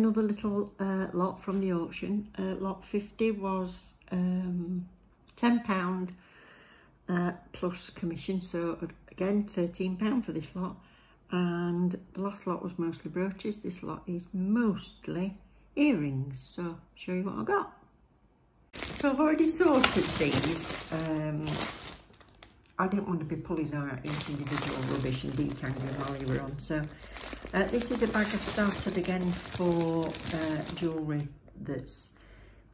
another little uh, lot from the auction. Uh, lot 50 was um, £10 uh, plus commission, so again £13 for this lot. And the last lot was mostly brooches. This lot is mostly earrings. So show you what I got. So I've already sorted these. Um, I didn't want to be pulling out each individual rubbish and detangling while you were on. So uh, this is a bag I've started again for uh, jewellery that's,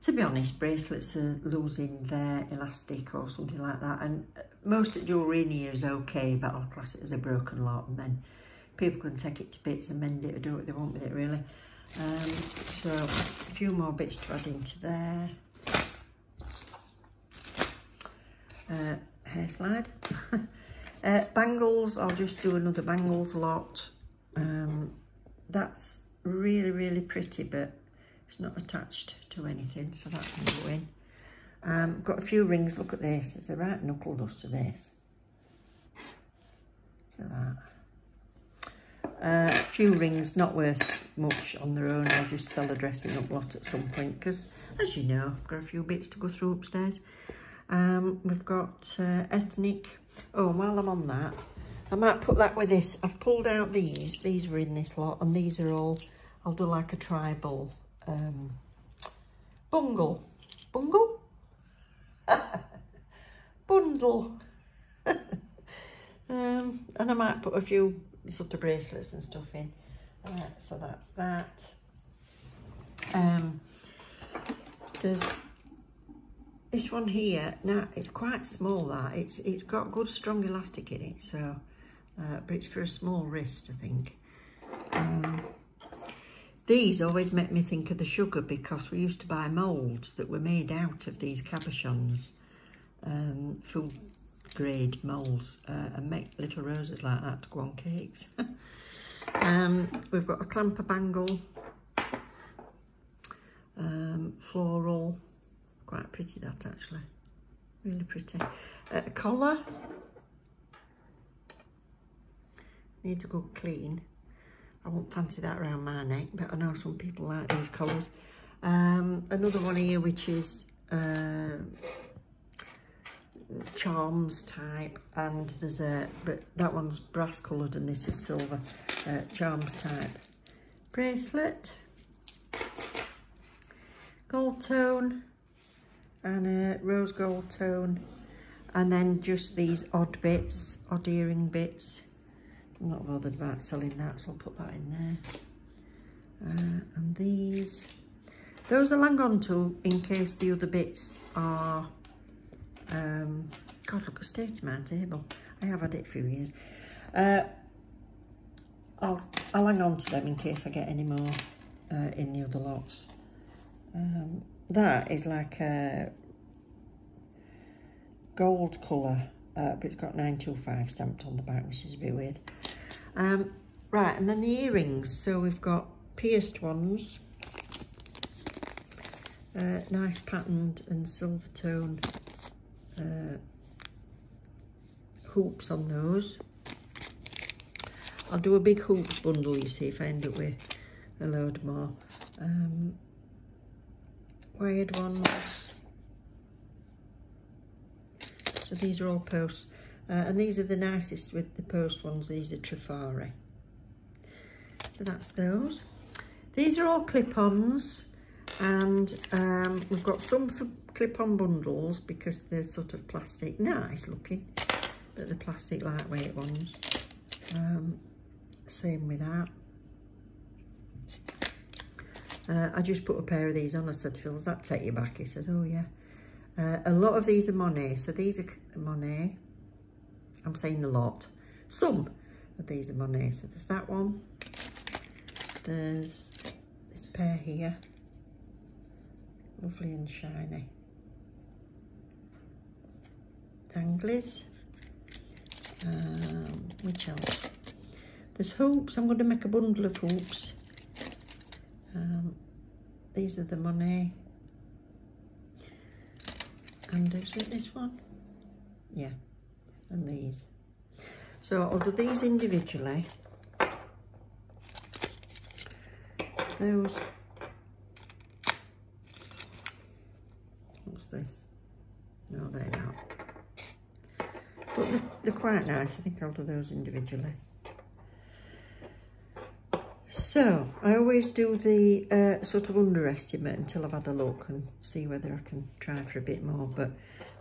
to be honest, bracelets are losing their elastic or something like that. And uh, most jewellery in here is okay, but I'll class it as a broken lot and then people can take it to bits and mend it or do what they want with it really. Um, so a few more bits to add into there. Uh, hair slide. uh, bangles, I'll just do another bangles lot. Um, that's really, really pretty, but it's not attached to anything, so that can go in. Um, got a few rings, look at this, there's a right knuckle dust to this. Look at that. Uh, a few rings, not worth much on their own. I'll just sell the dressing up lot at some point because, as you know, I've got a few bits to go through upstairs. Um, we've got uh, ethnic. Oh, while I'm on that, I might put that with this. I've pulled out these. These were in this lot, and these are all. I'll do like a tribal um, bungle. Bungle? Bundle. um, and I might put a few sort of bracelets and stuff in. Uh, so that's that. Um, there's this one here. Now it's quite small. That it's it's got good strong elastic in it. So, uh, but it's for a small wrist, I think. Um, these always make me think of the sugar because we used to buy moulds that were made out of these cabochons, um, food grade moulds uh, and make little roses like that to go on cakes. um, we've got a clamper bangle, um, floral, quite pretty that actually, really pretty. Uh, a collar, need to go clean. I won't fancy that around my neck, but I know some people like these colours. Um, another one here which is uh, charms type and there's a but that one's brass coloured and this is silver uh, charms type bracelet gold tone and a rose gold tone and then just these odd bits odd earring bits I'm not bothered about selling that so I'll put that in there uh, and these those I'll hang on to in case the other bits are um, God, look, a state of my table. I have had it for years. Uh, I'll, I'll hang on to them in case I get any more uh, in the other lots. Um, that is like a gold colour, uh, but it's got 925 stamped on the back, which is a bit weird. Um, right, and then the earrings. So we've got pierced ones, uh, nice patterned and silver tone uh, hoops on those. I'll do a big hoops bundle, you see, if I end up with a load more. Um, wired ones. So these are all posts. Uh, and these are the nicest with the post ones. These are Trifari. So that's those. These are all clip-ons. And um, we've got some for clip-on bundles because they're sort of plastic, nice looking, but the plastic lightweight ones. Um, same with that. Uh, I just put a pair of these on. I said Phil, does that take you back? He says, oh yeah. Uh, a lot of these are Monet. So these are Monet. I'm saying a lot. Some of these are Monet. So there's that one. There's this pair here. Lovely and shiny danglies. Um, which else? There's hoops. I'm going to make a bundle of hoops. Um, these are the Monet. And is it this one? Yeah. And these. So I'll do these individually. those. What's this? No, they're not. But they're, they're quite nice. I think I'll do those individually. So, I always do the uh, sort of underestimate until I've had a look and see whether I can try for a bit more. But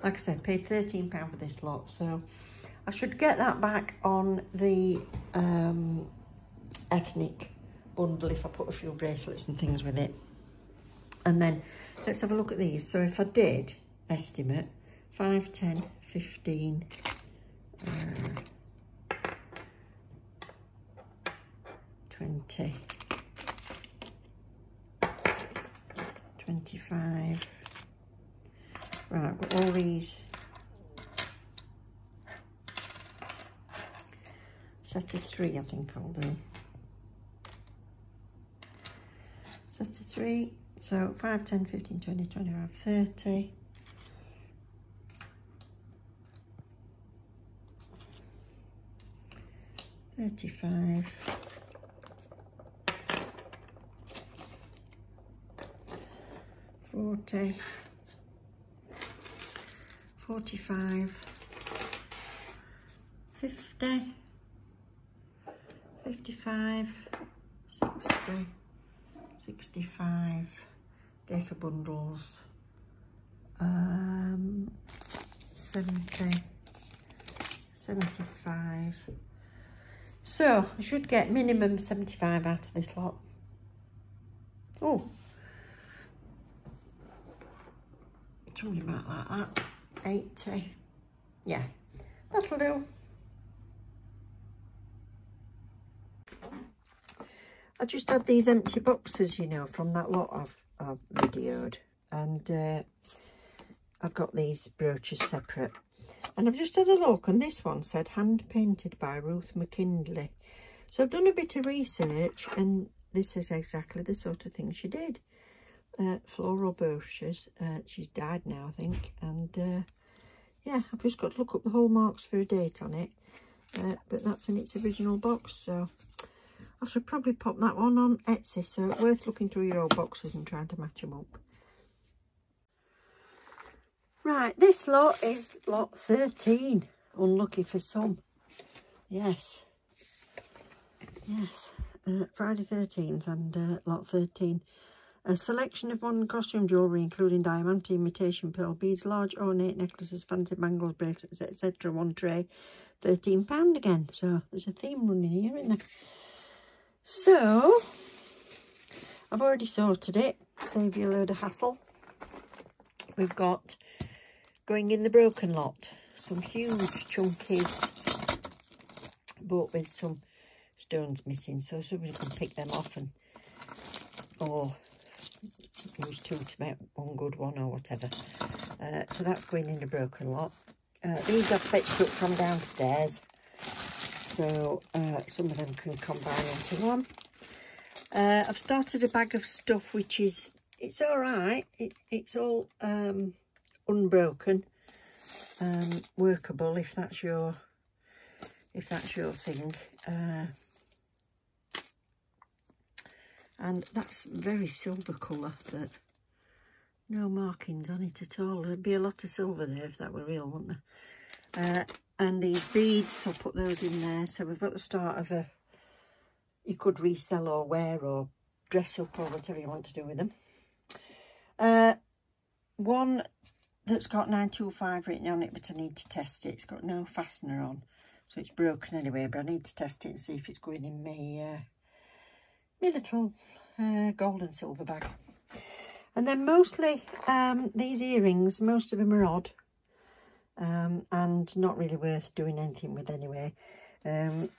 like I said, paid £13 for this lot. So, I should get that back on the um, ethnic bundle if I put a few bracelets and things with it. And then let's have a look at these. So if I did estimate 5, 10, 15, uh, 20, 25. Got all these set of three I think I'll do. Set of three, so 5, 10, 15, 20, 25, 30. Thirty-five. Forty. Forty-five. Fifty. 55, 60, 65, day for bundles, um, 70, 75. So I should get minimum 75 out of this lot. Oh, something about that, 80. Yeah, that'll do. I just had these empty boxes, you know, from that lot I've, I've videoed. And uh, I've got these brooches separate. And I've just had a look and this one said hand painted by Ruth McKindley. So I've done a bit of research and this is exactly the sort of thing she did. Uh, floral brooches. Uh, she's died now, I think. And uh, yeah, I've just got to look up the hallmarks for a date on it. Uh, but that's in its original box, so I should probably pop that one on Etsy, so worth looking through your old boxes and trying to match them up. Right, this lot is lot 13. Unlucky for some. Yes. Yes. Uh, Friday 13th and uh, lot 13. A selection of modern costume jewellery, including diamante, imitation pearl beads, large ornate necklaces, fancy bangles, bracelets, etc. One tray, £13 again. So there's a theme running here, isn't there? So, I've already sorted it, save you a load of hassle. We've got, going in the broken lot, some huge chunkies, but with some stones missing, so somebody can pick them off and, or use two to make one good one or whatever. Uh, so that's going in the broken lot. Uh, these I've fetched up from downstairs so uh, some of them can combine into one. Uh, I've started a bag of stuff which is, it's all right, it, it's all um, unbroken, um, workable if that's your, if that's your thing. And that's very silver colour that no markings on it at all. There'd be a lot of silver there if that were real, wouldn't there? Uh, and these beads I'll put those in there so we've got the start of a you could resell or wear or dress up or whatever you want to do with them uh, one that's got 925 written on it but I need to test it it's got no fastener on so it's broken anyway but I need to test it and see if it's going in my uh, my little uh, gold and silver bag and then mostly um, these earrings most of them are odd um, and not really worth doing anything with anyway. Um,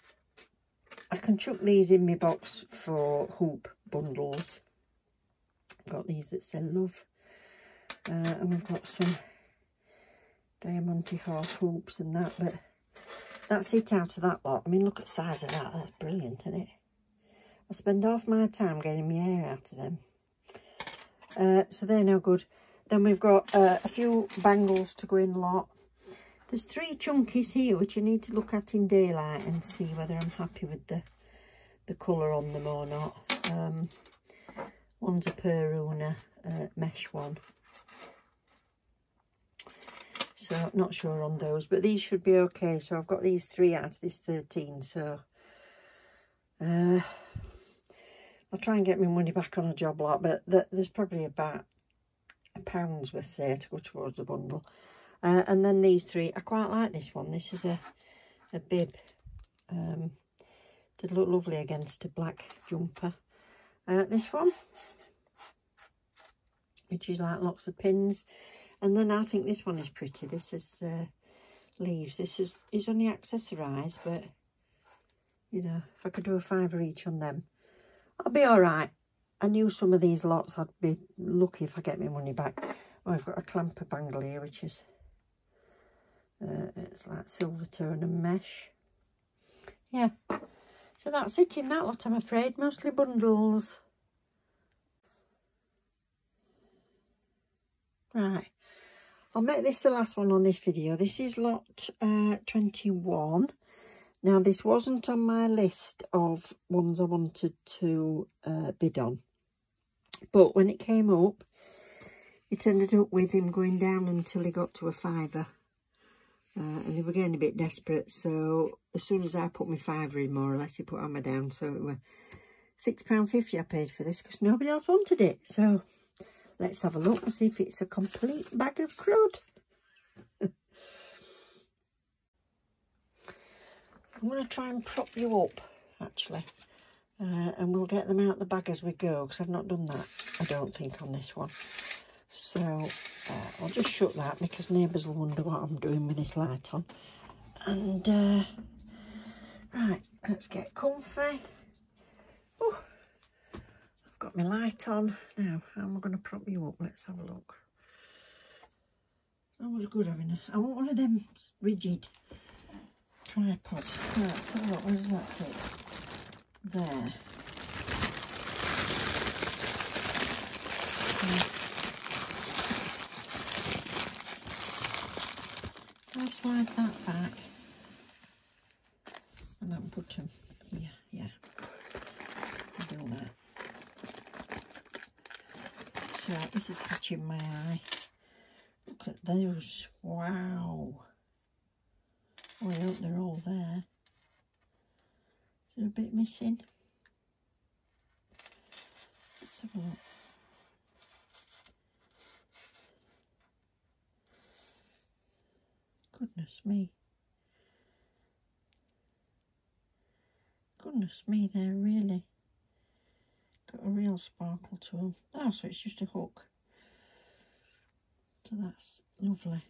I can chuck these in my box for hoop bundles. I've got these that say love. Uh, and we've got some diamante horse hoops and that, but that's it out of that lot. I mean, look at the size of that. That's brilliant, isn't it? I spend half my time getting my hair out of them. Uh, so they're no good. Then we've got uh, a few bangles to go in lot. There's three chunkies here which I need to look at in daylight and see whether I'm happy with the the colour on them or not. Um, One's a Peruna uh, mesh one. So not sure on those, but these should be okay. So I've got these three out of this 13. So uh, I'll try and get my money back on a job lot, but th there's probably about a pound's worth there to go towards the bundle. Uh, and then these three, I quite like this one. This is a, a bib. Um, did look lovely against a black jumper. Uh, this one, which is like lots of pins. And then I think this one is pretty. This is uh, leaves. This is, is only accessorised, but, you know, if I could do a fiver each on them, I'll be all right. I knew some of these lots I'd be lucky if I get my money back. Oh, I've got a clamper bangle here, which is, uh, it's like silver tone and mesh. Yeah, so that's it in that lot, I'm afraid. Mostly bundles. Right. I'll make this the last one on this video. This is lot uh, 21. Now, this wasn't on my list of ones I wanted to uh, bid on. But when it came up, it ended up with him going down until he got to a fiver. Uh, and they were getting a bit desperate. So as soon as I put my fiver in, more or less, he put hammer down. So it was £6.50 I paid for this because nobody else wanted it. So let's have a look and see if it's a complete bag of crud. I'm going to try and prop you up, actually. Uh, and we'll get them out the bag as we go, because I've not done that, I don't think, on this one. So, uh, I'll just shut that, because neighbours will wonder what I'm doing with this light on. And, uh, right, let's get comfy. Ooh, I've got my light on. Now, how am I going to prop you up? Let's have a look. That was good having a... I want one of them rigid tripods. Right, so what, where does that fit? There. I slide that back and then put them here, yeah. Do that. So this is catching my eye. Look at those. Wow. Oh, I hope they're all there. Is there a bit missing? Let's have a look. Goodness me. Goodness me, they're really got a real sparkle to them. Oh, so it's just a hook. So that's lovely.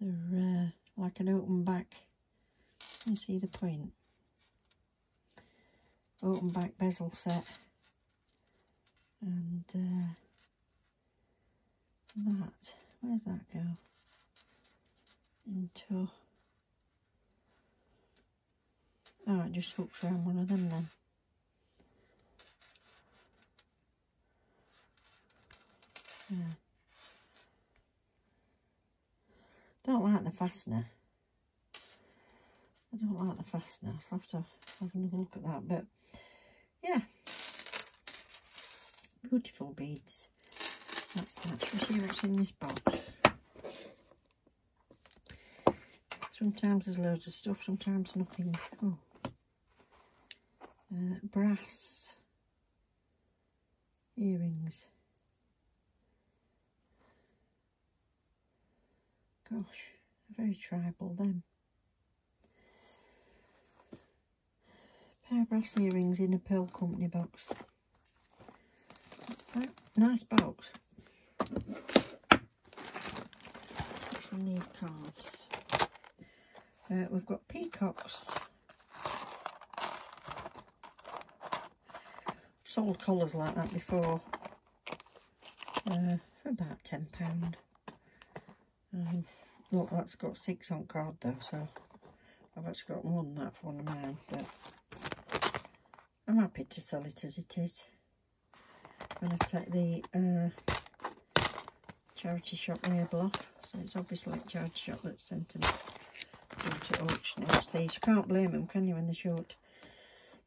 They're uh, like an open back. You see the point? Open back bezel set. And uh, that, where's that go? Into, oh it just hooks around one of them then. Yeah. Don't like the fastener. I don't like the fastener, I'll have to have another look at that. But yeah, beautiful beads. That's that. Shall see what's in this box? Sometimes there's loads of stuff, sometimes nothing. Oh. Uh, brass earrings. Gosh, very tribal them. Pair of brass earrings in a Pearl Company box. Nice box. From these cards. Uh, we've got peacocks. Sold collars like that before. Uh, for about £10. Um, look, that's got six on card though, so I've actually got more than that for one of mine, but I'm happy to sell it as it is. Going to take the uh, charity shop label off, so it's obviously a charity shop that sent them to you can't blame them, can you, when they're short?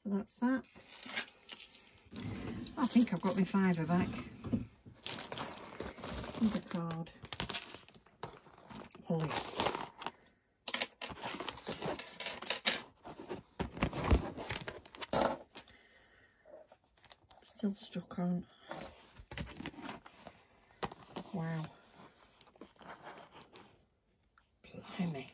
So that's that. I think I've got my fiver back. The card. Police. Still stuck on. Wow. Blimey.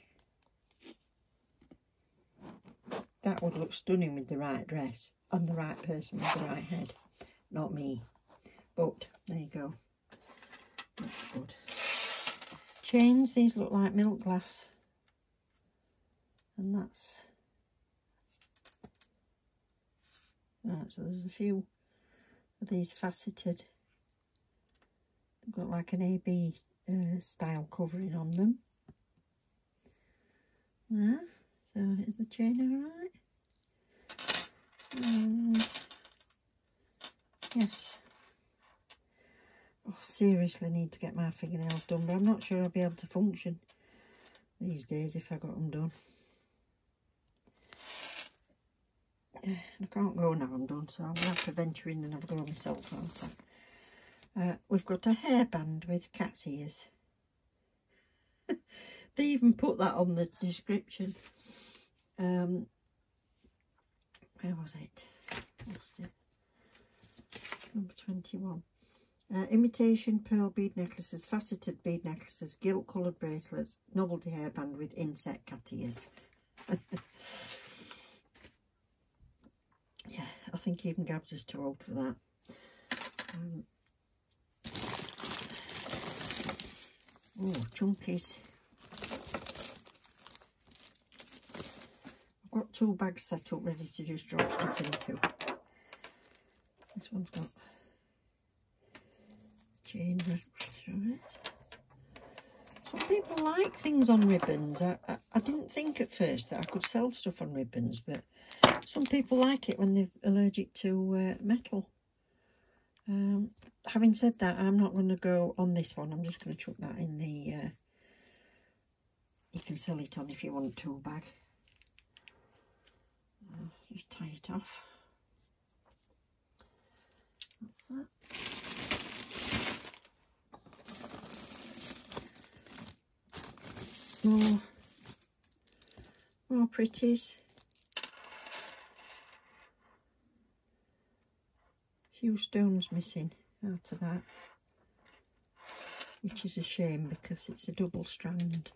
That would look stunning with the right dress and the right person with the right head. Not me. But there you go. That's good. Chains, these look like milk glass. And that's... Right, so there's a few of these faceted. They've got like an AB uh, style covering on them. There. So is the chain alright? Um, yes. Oh, seriously need to get my fingernails done, but I'm not sure I'll be able to function these days if I got them done. Yeah, I can't go now I'm done, so I'm going to have to venture in and have a go myself, uh, we've got a hairband with cat's ears. they even put that on the description. Um, where was it? Lost it. Number 21. Uh, imitation pearl bead necklaces, faceted bead necklaces, gilt coloured bracelets, novelty hairband with insect cat ears. yeah, I think even Gabs is too old for that. Um, oh, chunkies. I've got two bags set up ready to just drop stuff into. This one's got chain through it. Some people like things on ribbons. I, I, I, didn't think at first that I could sell stuff on ribbons, but some people like it when they're allergic to uh, metal. Um, having said that, I'm not going to go on this one. I'm just going to chuck that in the... Uh, you can sell it on if you want to bag. Uh, just tie it off. What's that? More, more pretties. Few stones missing out of that, which is a shame because it's a double strand.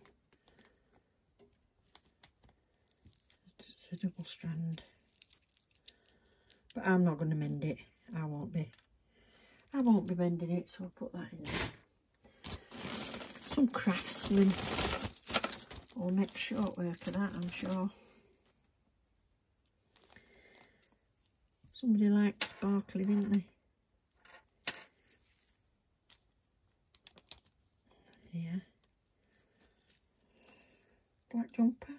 It's a double strand. But I'm not going to mend it. I won't be. I won't be mending it, so I'll put that in there. Some craftsman will make short work of that, I'm sure. Somebody liked sparkly, didn't they? Yeah. Black jumper.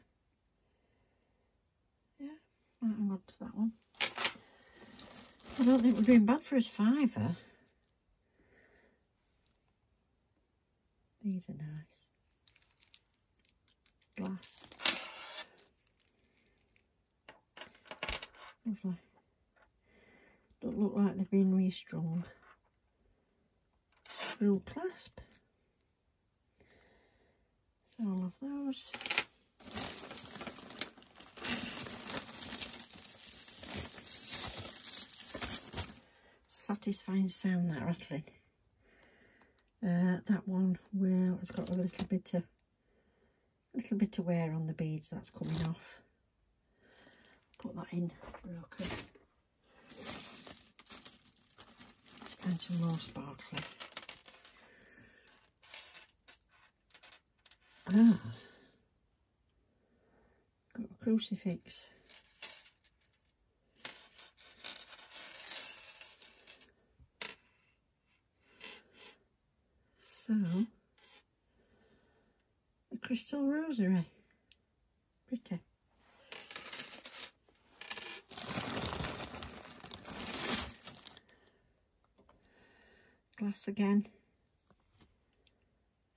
Yeah, might hang on to that one. I don't think we're doing bad for his fiver. These are nice. Glass. Lovely. Don't look like they've been restrung. Screw clasp. So all of those. satisfying sound that rattling. Uh, that one will it's got a little bit of little bit of wear on the beads that's coming off. Put that in broken. Let's find some more sparkly. Ah, got a crucifix. So, crystal rosary. Pretty. Glass again.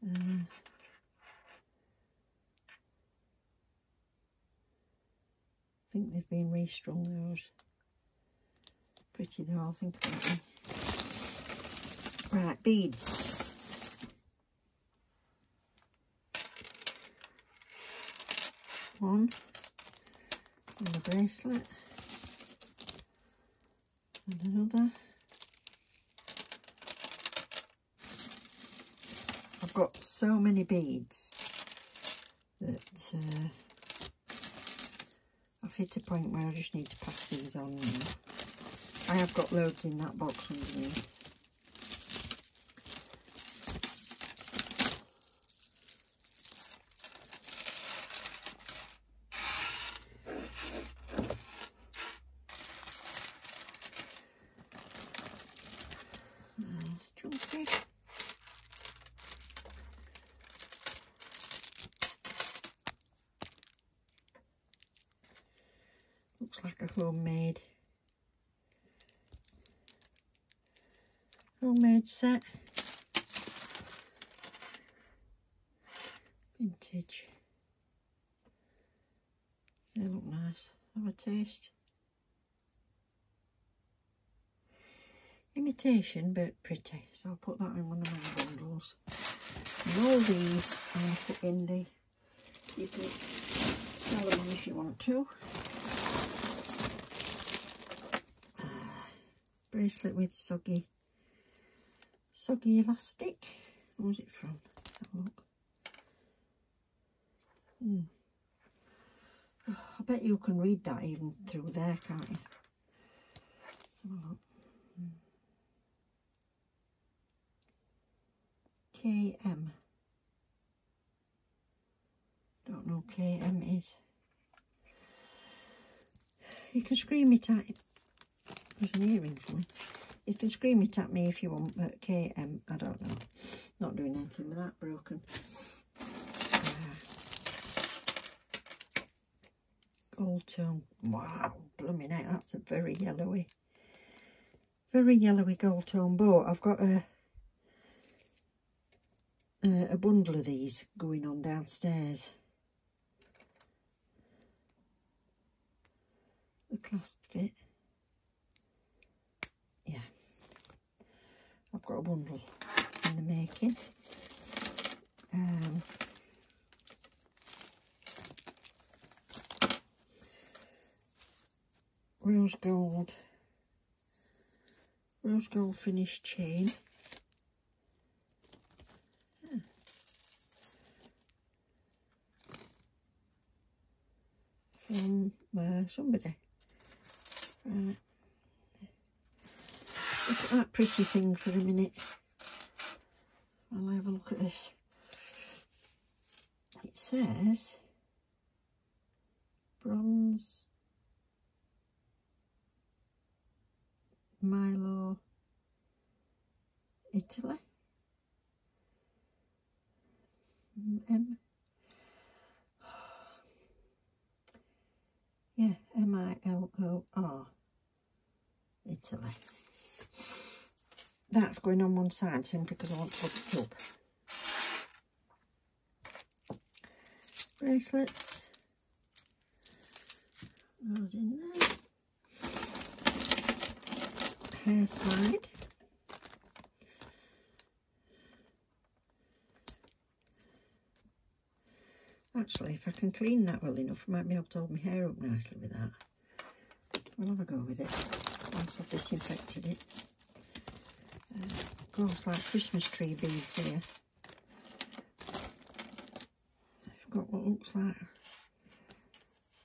Uh, I think they've been restrung those. Pretty though, I'll think. Right, beads. One. And a bracelet. And another. I've got so many beads that uh, I've hit a point where I just need to pass these on now. I have got loads in that box underneath. Looks like a homemade homemade set. Vintage. They look nice. Have a taste. Imitation but pretty. So I'll put that in one of my bundles. And all these to put in the you can sell them if you want to. Bracelet with soggy soggy elastic. Where's it from? look. Hmm. Oh, I bet you can read that even through there, can't you? Look. KM. Don't know KM is. You can scream it at there's an earring for me. You can scream it at me if you want, but KM, I don't know. Not doing anything with that broken. Uh, gold tone. Wow, blooming out. That's a very yellowy, very yellowy gold tone boat. I've got a, a, a bundle of these going on downstairs. The clasp fit. I've got a bundle in the making. Um, rose gold, rose gold finish chain. From uh, somebody. Right. Look at that pretty thing for a minute. I'll have a look at this. It says bronze Milor Italy. That's going on one side simply because I want to put it up. Bracelets. Those in there. Hair slide. Actually, if I can clean that well enough, I might be able to hold my hair up nicely with that. We'll have a go with it once I've disinfected it. Goes like Christmas tree beads here. I've got what looks like...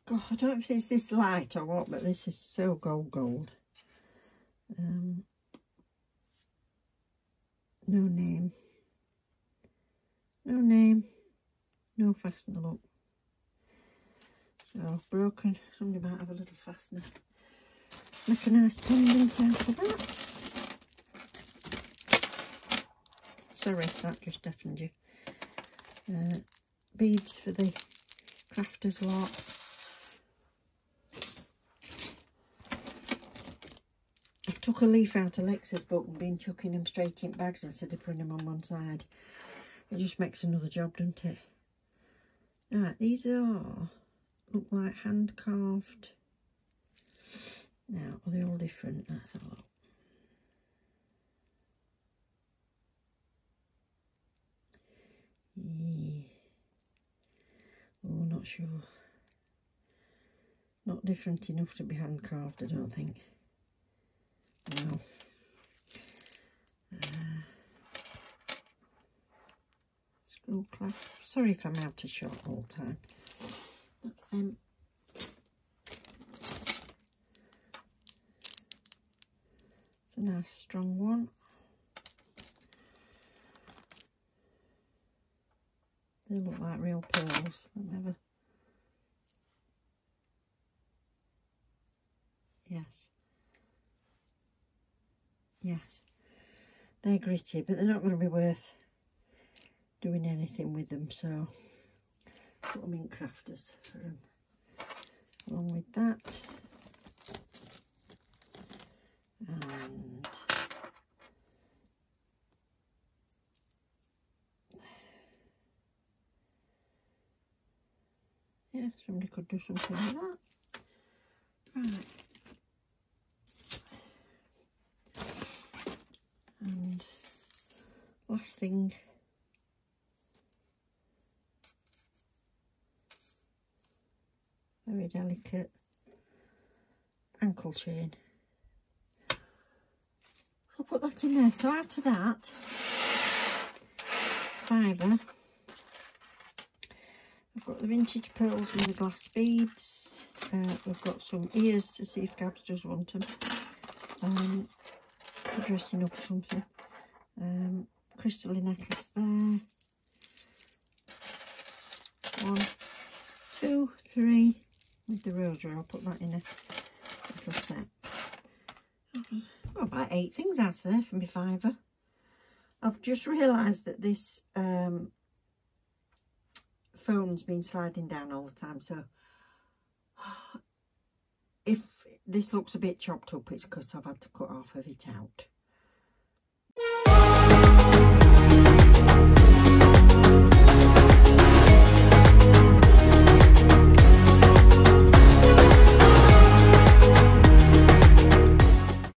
God, I don't know if it's this light or what, but this is so gold gold. Um, no name. No name. No fastener look. So, broken. Somebody might have a little fastener. Make a nice pendant out of that. Sorry that just deafened you. Uh, beads for the crafters lot. I've took a leaf out of Lex's book and been chucking them straight in bags instead of putting them on one side. It just makes another job, doesn't it? Right, these are, look like hand carved Now, are they all different? Let's a look. Oh, not sure. Not different enough to be hand carved, I don't think. No. Uh, school class. Sorry if I'm out of shot all the time. That's them. It's a nice strong one. They look like real pearls. I never. Yes. Yes. They're gritty, but they're not going to be worth doing anything with them, so put them in crafters for them. Along with that. And yeah, somebody could do something like that. Right. And last thing very delicate ankle chain. I'll put that in there. So after that, fiver, I've got the vintage pearls and the glass beads. Uh, we've got some ears to see if Gabs does want them. Um, dressing up or something. Um, crystal necklace there. One, two, three, with the rosary. I'll put that in a little set. About eight things out there for my fiver. I've just realised that this um, phone's been sliding down all the time. So if this looks a bit chopped up, it's because I've had to cut half of it out.